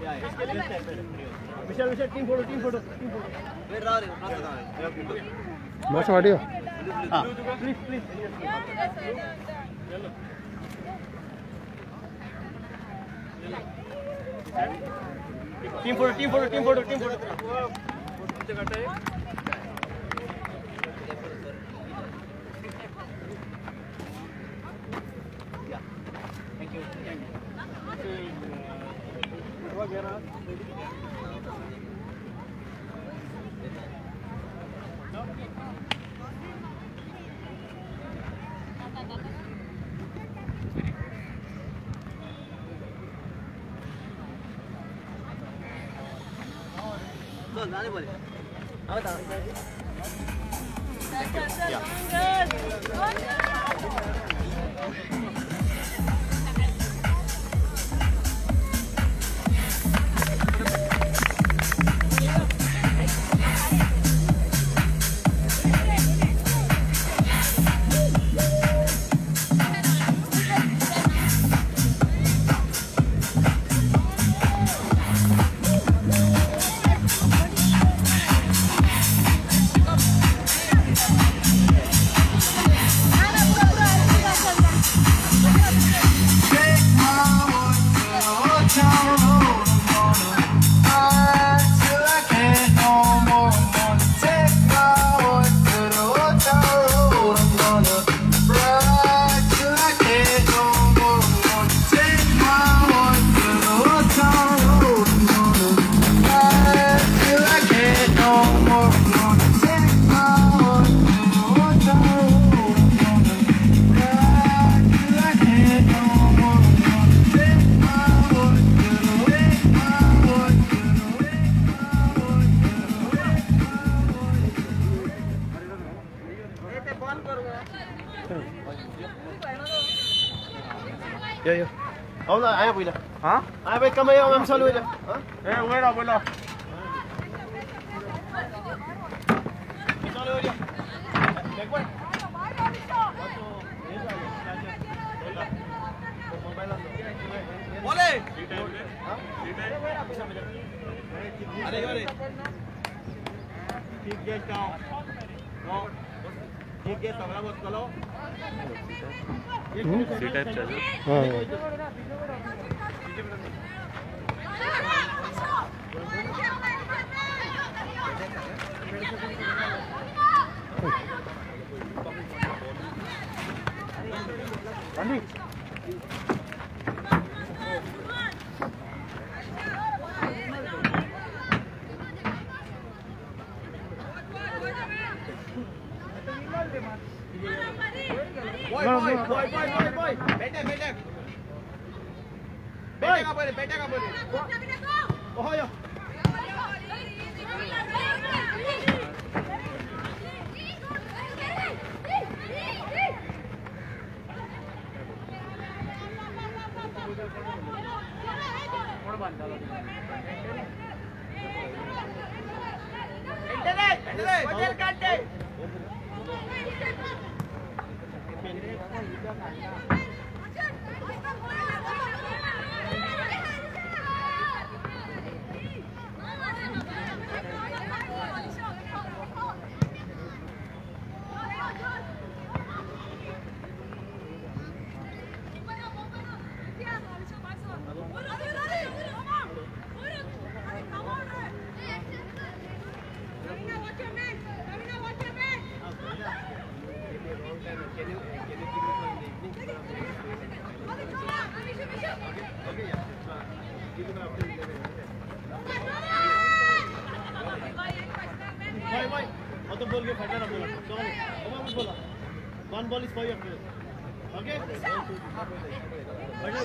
Vishal Vishal team photo team photo team photo बस video team photo team photo team photo team photo Gonzalo, ya. Eh, buena, abuela. Gonzalo, ya. ¿De acuerdo? बोले अरे अरे ठीक gate जाओ ठीक gate कमरा मत करो सी टाइप चाहिए हाँ Andi.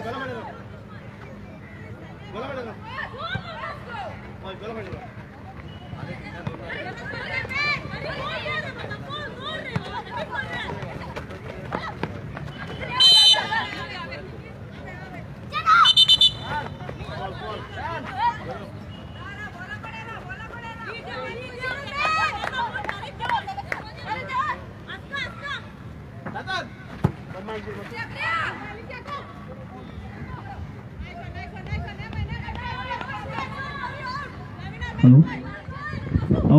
गला में रखो गला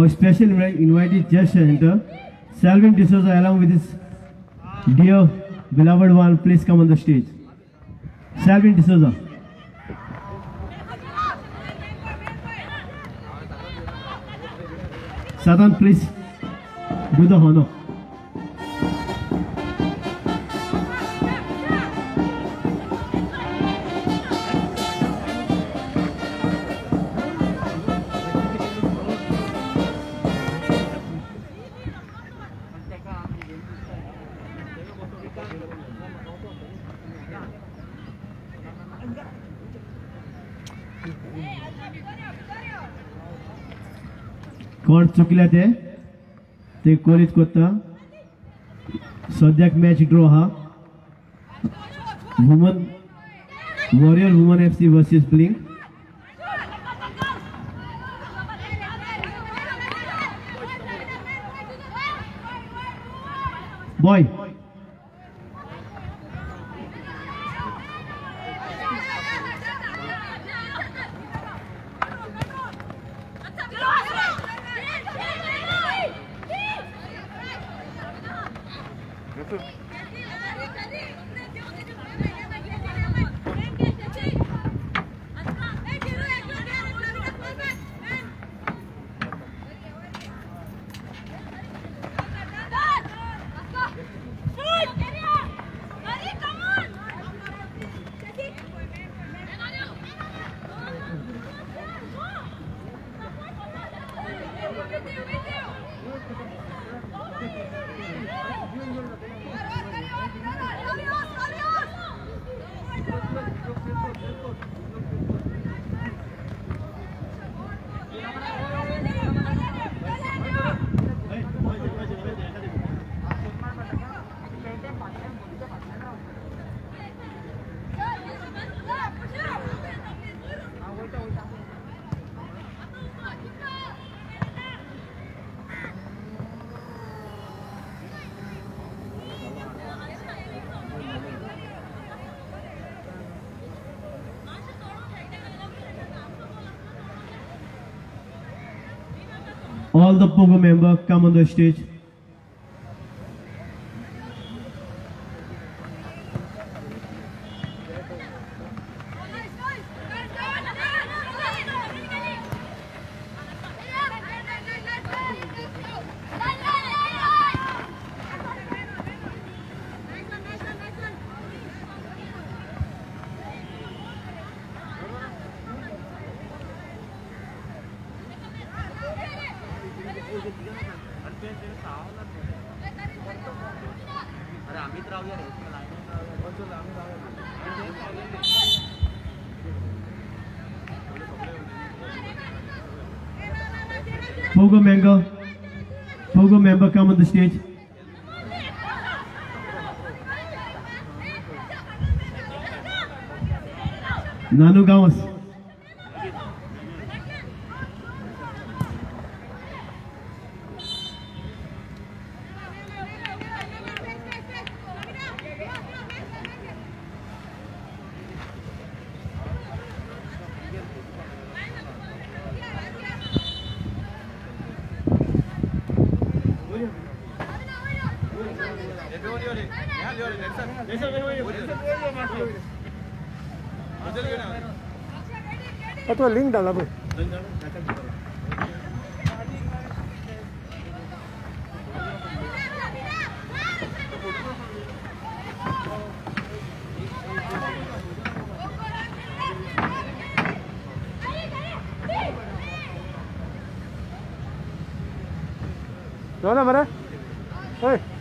Our special invi- invited just enter. Salvin D'Souza along with his dear beloved one, please come on the stage. Salvin D'Souza. Sadan, please do the honor. कोण चुकल्या ते. ते कोलीत कोत्ता सद्याक मॅच ड्रॉ हा. Woman warrior woman F C versus bling boy All the Pogo members come on the stage. अरे अमित राव यार इसमें line Pogo Mango. Pogo member, come on the stage. Nanu Gawas. Link डाला भाई जाओ ना मरे ओए drone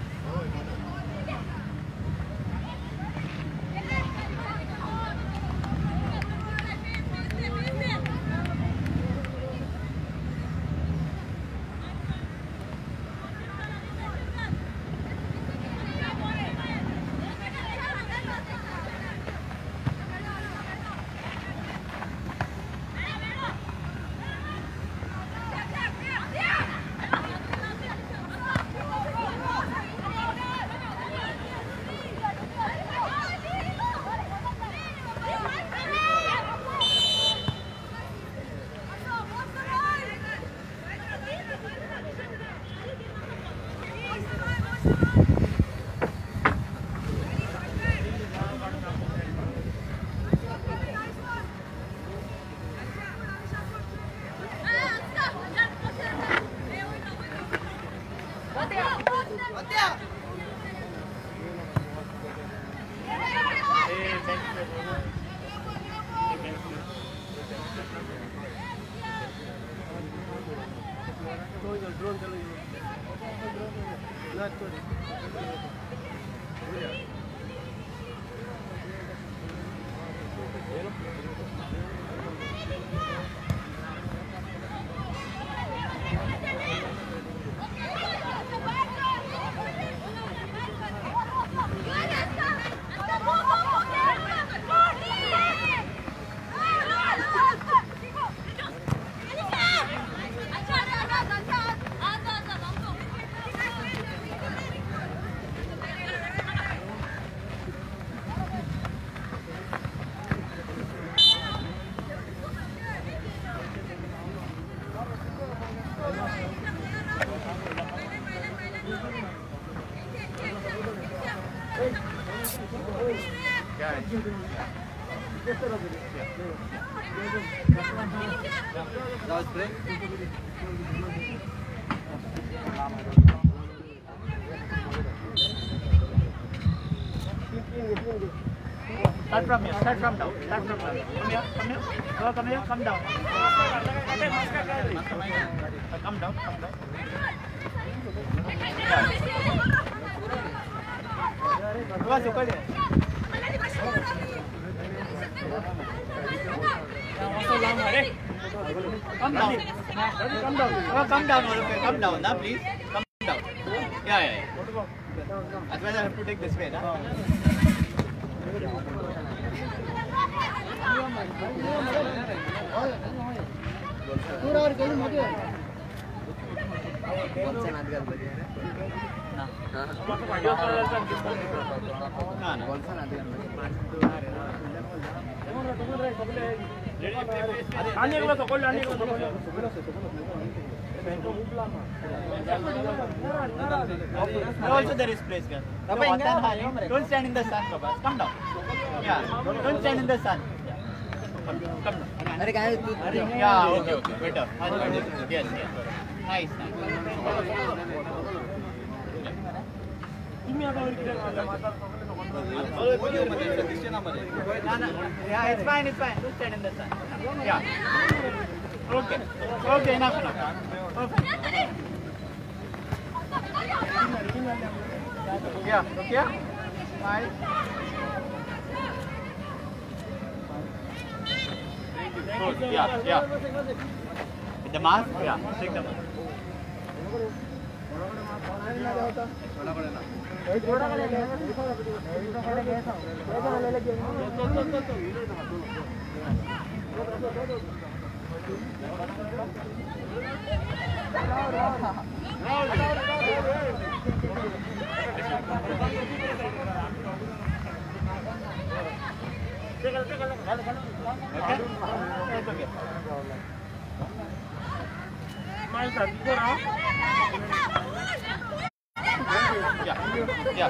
Start from here. Start from down. Start from down. Come here. Come here. Go. Come here. Come down. Uh, Come down. Come down. ऊपर है Come down. Come down. Oh, come down. Come down. Now, please. Come down. Yeah, yeah, yeah. Otherwise, I have to take this way. Na? Also there is place, guys. Don't stand in the sun, Come down. Yeah. Don't stand in the sun. अरे काय तू Yeah. Okay. Okay. Better. Much better. Yes. Yes. Nice. Nice. No, no. Yeah, it's fine, it's fine. Don't stand in the sun. Yeah. Okay. Good. Yeah, yeah. With the mask? Yeah, take the mask. Okay? It's Yeah,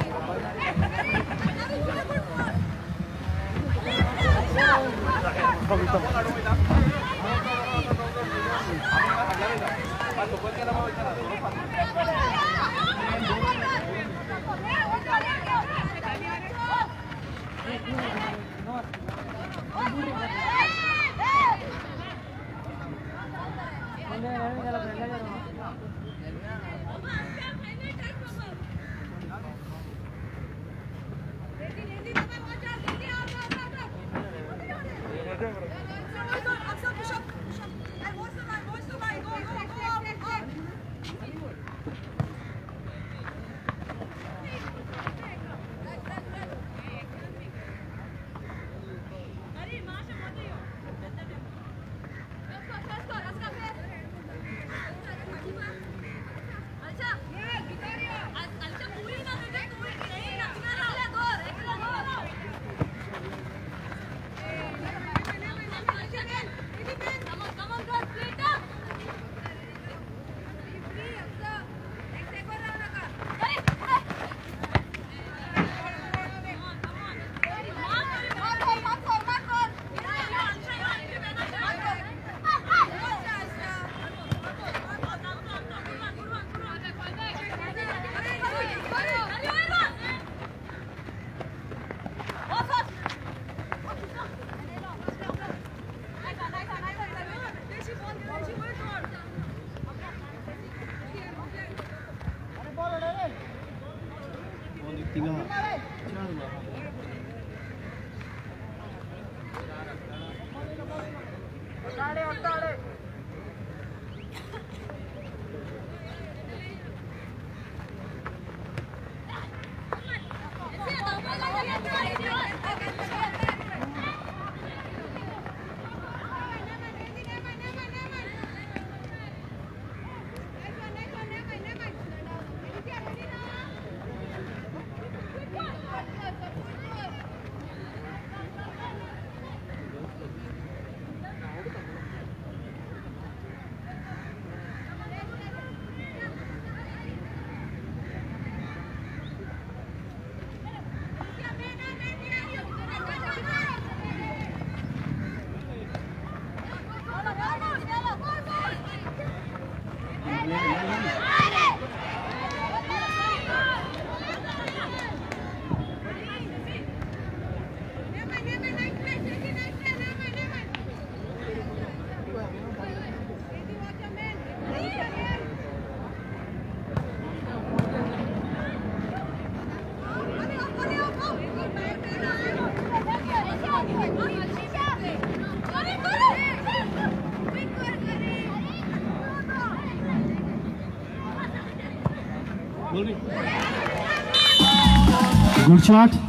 shot.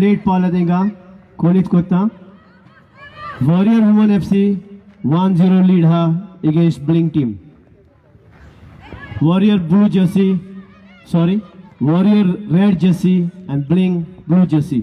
Lead पाले को warrior woman F C one zero lead हा against bling team warrior blue jersey sorry warrior red jersey and bling blue jersey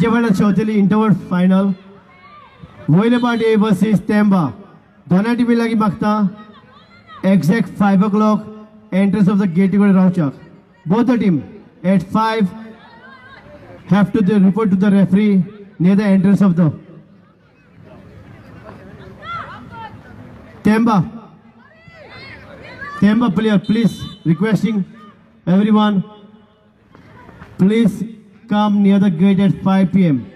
Vijayawada Chowdary inter ward final Moyilapati versus Temba దొనాటి బిల్లకి Makta exact five o'clock entrance of the gate కూడా రావచ్చాక్ both the team at 5 have to report to the referee near the entrance of the Temba Temba player please requesting everyone please come near the gate at 5 p.m.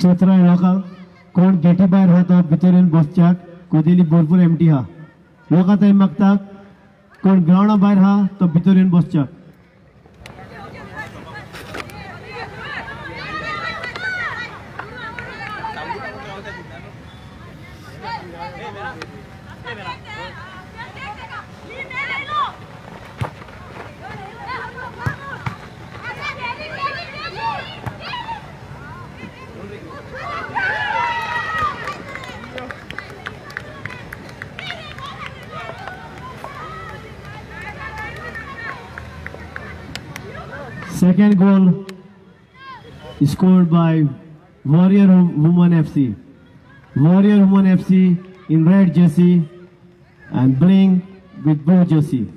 Chatra इलाका कोण Getty भायर आहा तो भितर बस बसच्याक कोदेली MT T हा लोग मगता कोण ग्रावंडा भायर हा तो भितर बस बसच्याक scored by Warrior Woman FC. Warrior Woman FC in red jersey and Bling with blue jersey.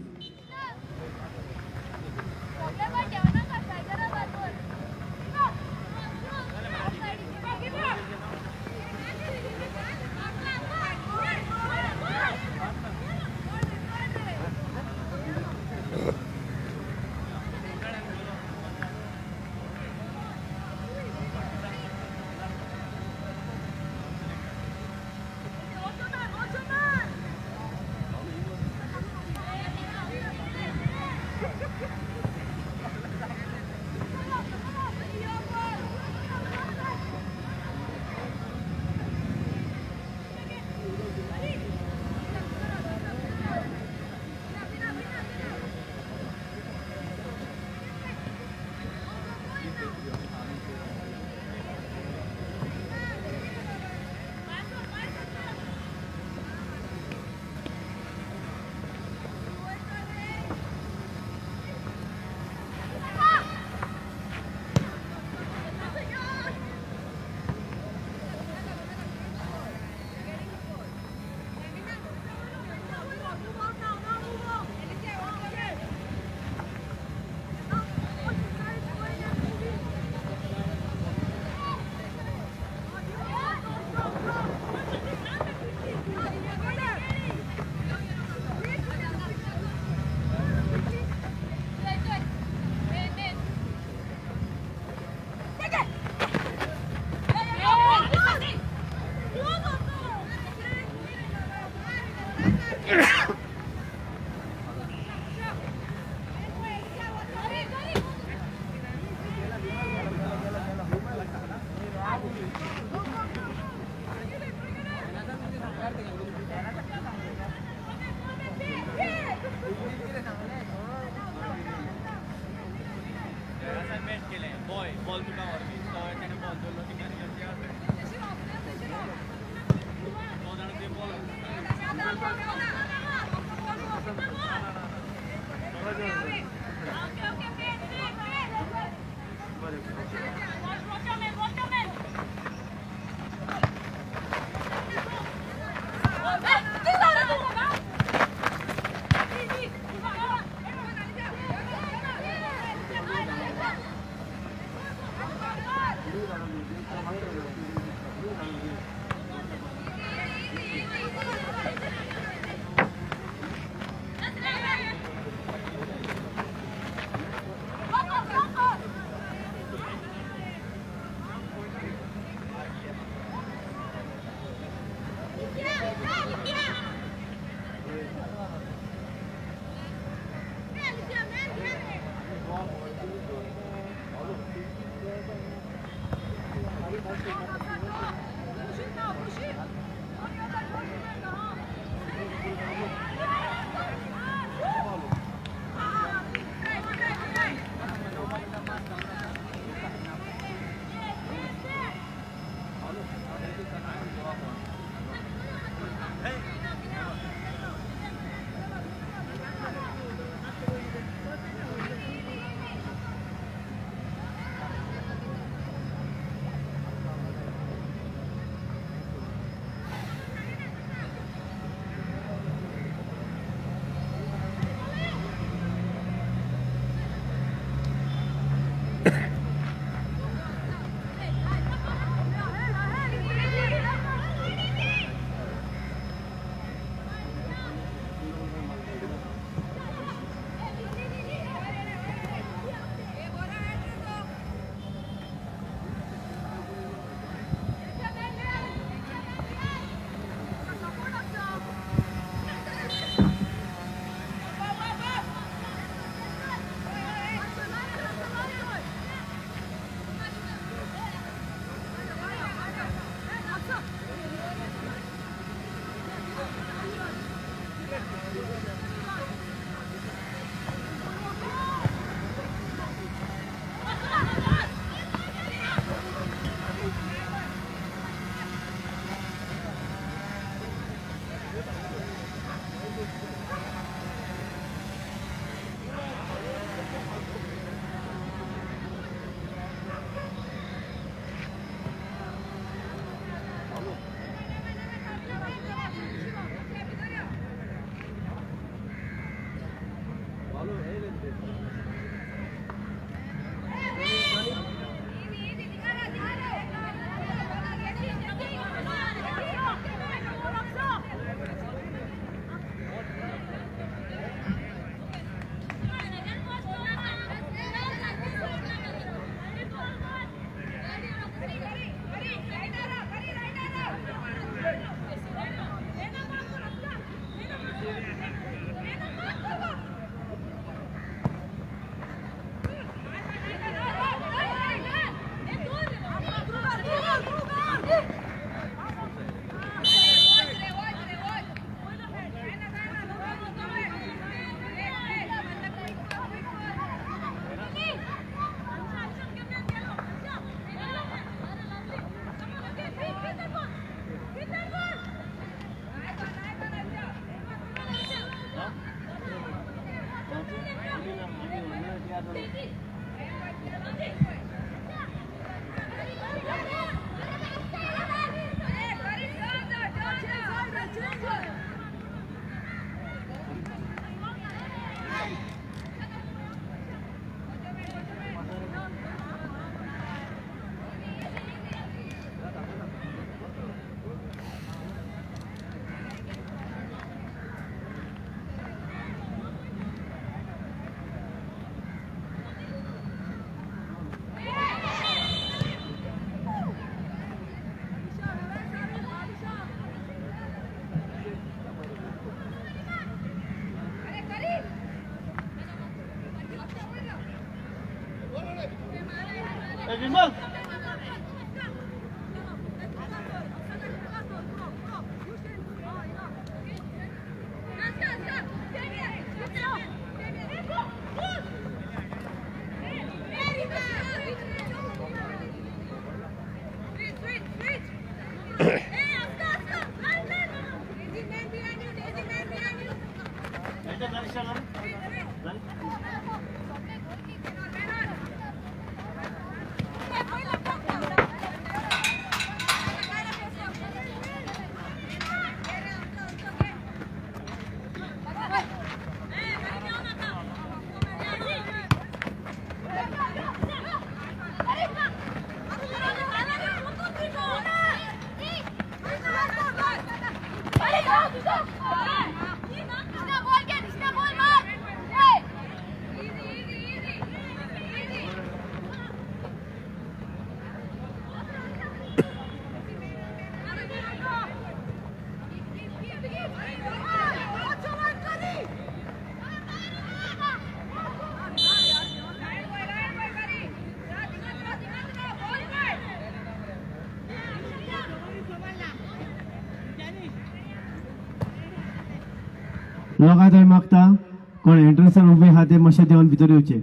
મુલાકાત માટે માગતા કોણ એન્ટ્રન્સ ઉભી હાથે મસ્જિદ દેવાનું વિચાર્યું છે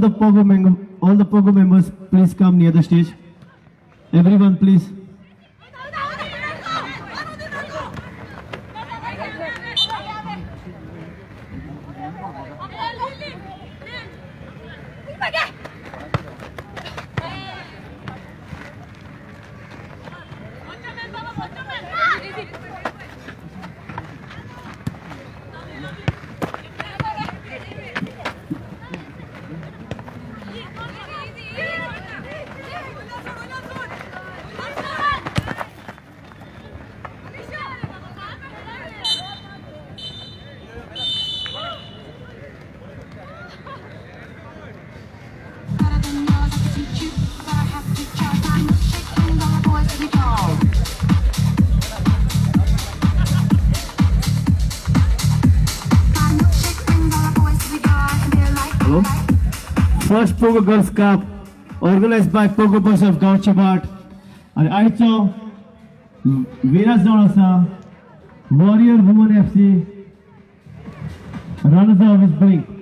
the Pogo all the Pogo members, please come near the stage. Everyone, please. first Pogo Girls Cup organized by Pogo Boys of Gauchabat. And also, Venus Dona'sa, Warrior Woman FC, runners-up is Blink.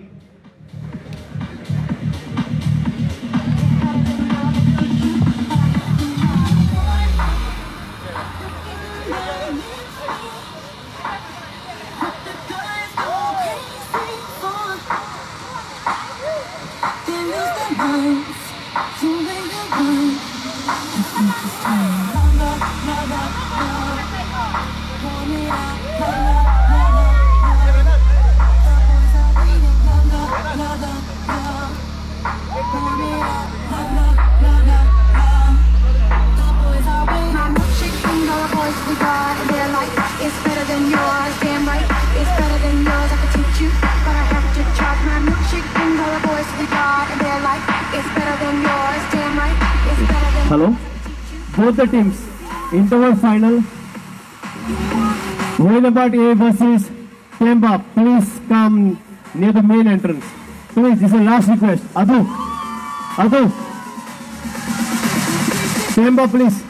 Both the teams, interval final. Wainabat A versus Temba. Please come near the main entrance. Please, this is a last request. Adu. Adu. Temba, please.